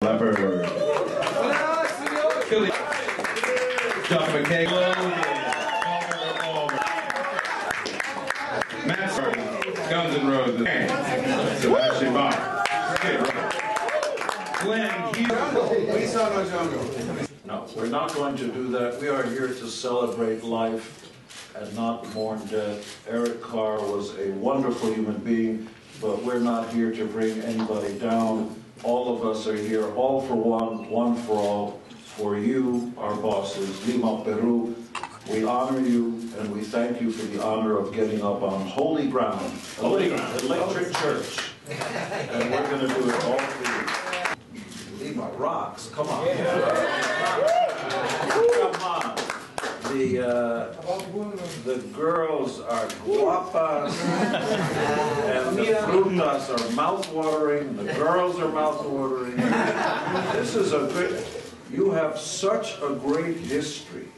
Pepper. Philly. John McKay. Matt Sorum. Guns N' Roses. Sebastian Bach. Glenn Hughes. We saw no jungle. No, we're not going to do that. We are here to celebrate life and not mourn death. Eric Carr was a wonderful human being, but we're not here to bring anybody down. All of us are here, all for one, one for all, for you, our bosses, Lima Peru. We honor you and we thank you for the honor of getting up on holy ground, holy ground, electric church. And we're going to do it all for you. Lima rocks, come on. Come on. The, uh, the girls are guapas, the are mouth-watering, the girls are mouth-watering. This is a good, you have such a great history.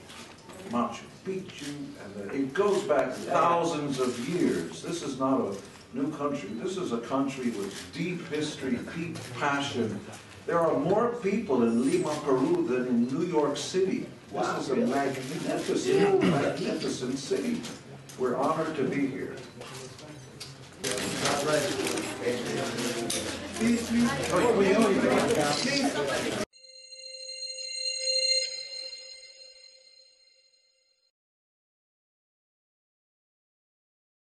Machu Picchu, and it goes back thousands of years. This is not a new country. This is a country with deep history, deep passion. There are more people in Lima, Peru than in New York City. This is a magnificent, magnificent city. We're honored to be here. Please, please.